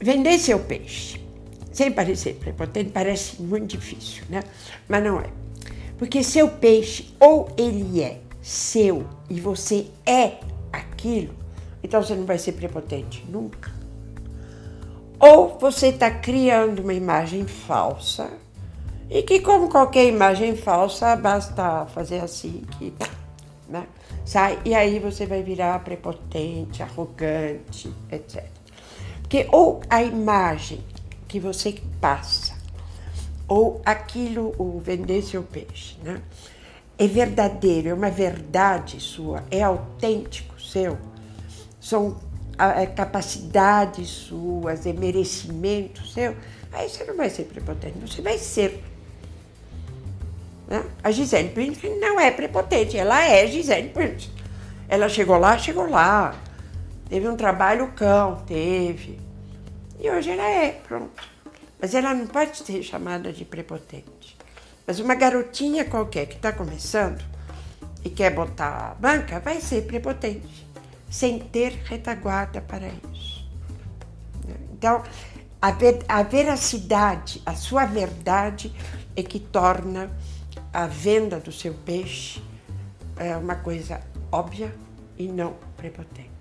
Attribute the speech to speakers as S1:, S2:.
S1: vender seu peixe, sem parecer prepotente, parece muito difícil, né? Mas não é. Porque seu peixe, ou ele é seu e você é aquilo, então você não vai ser prepotente nunca. Ou você está criando uma imagem falsa e que, como qualquer imagem falsa, basta fazer assim que né, sai e aí você vai virar prepotente, arrogante, etc. Porque ou a imagem que você passa, ou aquilo, o vender seu peixe, né? É verdadeiro, é uma verdade sua, é autêntico seu, são é, capacidades suas, é merecimento seu, aí você não vai ser prepotente, você vai ser. Né? A Gisele Bündchen não é prepotente, ela é Gisele Bündchen. Ela chegou lá, chegou lá. Teve um trabalho cão, teve. E hoje ela é, pronto. Mas ela não pode ser chamada de prepotente. Mas uma garotinha qualquer que está começando e quer botar a banca, vai ser prepotente sem ter retaguarda para isso. Então, a, ver, a veracidade, a sua verdade é que torna a venda do seu peixe é, uma coisa óbvia e não prepotente.